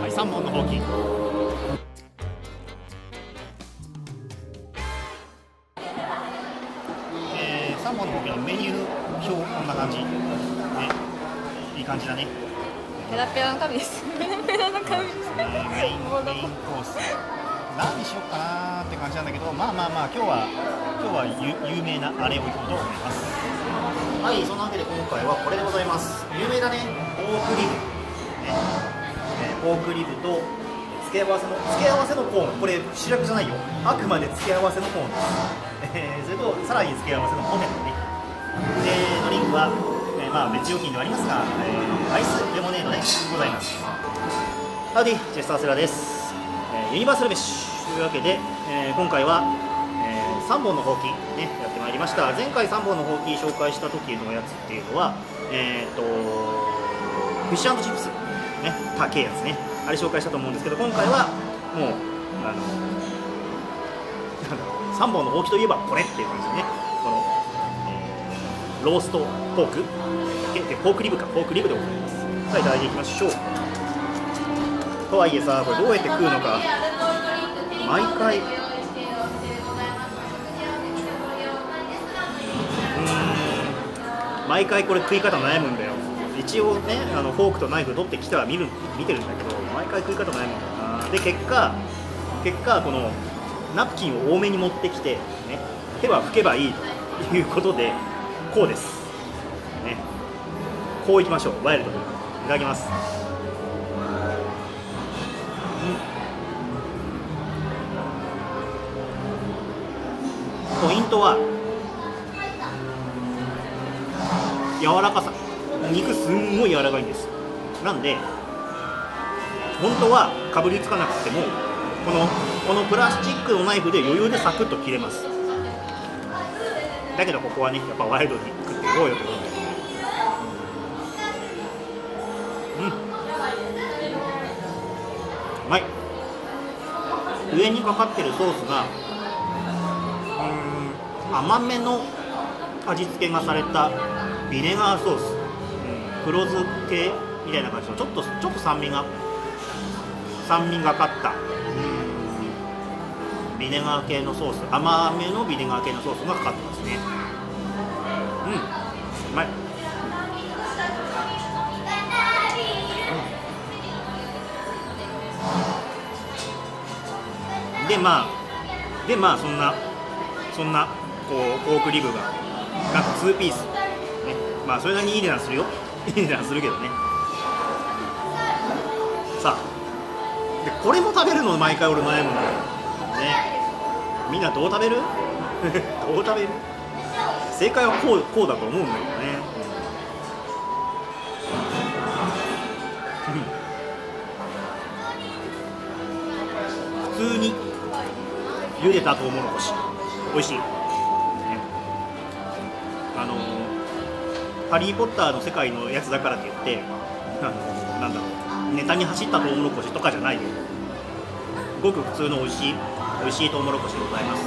はい3本のほうきえー、3本のほうきのメニュー表こんな感じ。ねいい感じだね。ペラペラの紙です。ペラペラの紙。メインメインコース。何にしようかなーって感じなんだけどまあまあまあ今日は今日はゆ有名なあれをいこうと思います。はいそんなわけで今回はこれでございます。有名だね。ポークね、えーポークリブと付け合わせの付け合わせのコーン。これ主役じゃないよ。あくまで付け合わせのコーンです、えーそれとさらに付け合わせのポテトね。でドリンクは、えーまあ別料金ではありますが、えーアイスレモネードでございます。ハウディジェスターセラです、えーユニバーサルメッシュというわけで、えー今回は、え3本のほうき、ね、やってまいりました。前回3本のほうき紹介した時のやつっていうのはえっ、とフィッシュチップス。ね高いやつねあれ紹介したと思うんですけど今回はもうあのなんだろう3本のほうきといえばこれっていう感じでね。この、えーローストポーク。でポークリブかポークリブでございます。さあいただいていきましょう。とはいえさこれどうやって食うのか。毎回。うん。毎回これ食い方悩むんだよ。一応ねあのフォークとナイフ取ってきては見る見てるんだけど毎回食い方悩むんだな。で結果結果このナプキンを多めに持ってきて、ね、手は拭けばいいということでこうです、ね、こういきましょう。ワイルドに。いただきます。ポイントは柔らかさ。肉すんごい柔らかいんです。なんで本当はかぶりつかなくてもこのこのプラスチックのナイフで余裕でサクッと切れます。だけどここはねやっぱワイルドに食っていこうよということで。うん。うまい。上にかかってるソースがうん甘めの味付けがされたビネガーソース、黒酢系みたいな感じのちょっとちょっと酸味が酸味がかった。ビネガー系のソース。甘めのビネガー系のソースがかかってますね。うん。うまい。でまあでまあそんなそんなこうポークリブがなんか2ピース、ね、まあそれなりにいい値段するよ。いい値段するけどね。さあでこれも食べるの毎回俺悩むのよ。ね。みんなどう食べる？どう食べる？正解はこうこうだと思うんだけどね、うん。普通に茹でたトウモロコシ美味しい、ね、あのーハリー・ポッターの世界のやつだからって言ってあのなんだろうネタに走ったトウモロコシとかじゃないよ。ごく普通の美味しい美味しいトウモロコシでございます。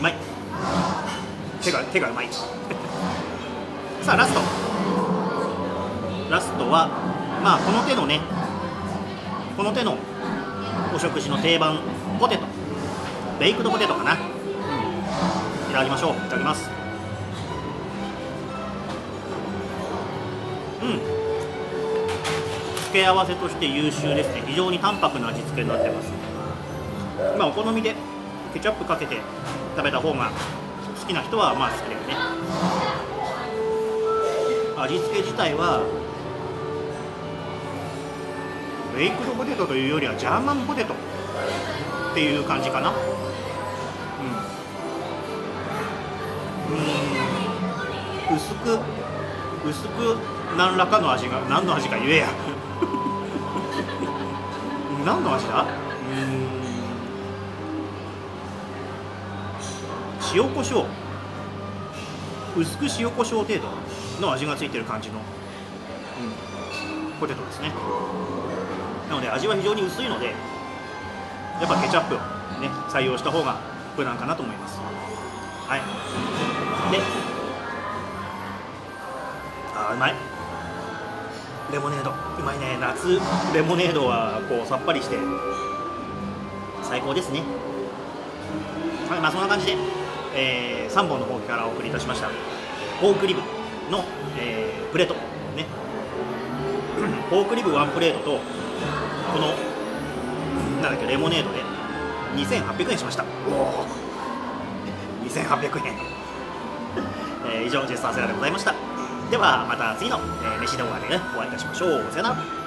うまい。手が手がうまい。さあラスト。ラストはまあこの手のねこの手のお食事の定番ポテト。ベイクドポテトかな、うん、いただきましょう。いただきます。うん。付け合わせとして優秀ですね。非常に淡白な味付けになってます。まあお好みでケチャップかけて食べた方が好きな人はまあ好きだよね。味付け自体はベイクドポテトというよりはジャーマンポテトっていう感じかな。うん。うん。薄く薄く何らかの味が何の味か言えや。何の味だ？うん。塩コショウ。薄く塩コショウ程度の味がついてる感じの、うん、ポテトですね。なので味は非常に薄いのでやっぱケチャップをね採用した方が無難かなと思います。はい。であーうまい。レモネード。うまいね。夏レモネードはこうさっぱりして最高ですね。はいまあそんな感じで、え3本の方からお送りいたしました。ポークリブの、えープレートね。ポークリブワンプレートとこのなんだっけレモネードで。2800円しました。おお2800円、えー以上ジェスターセラでございました。ではまた次の、えー飯動画で、ね、お会いいたしましょう。さよなら。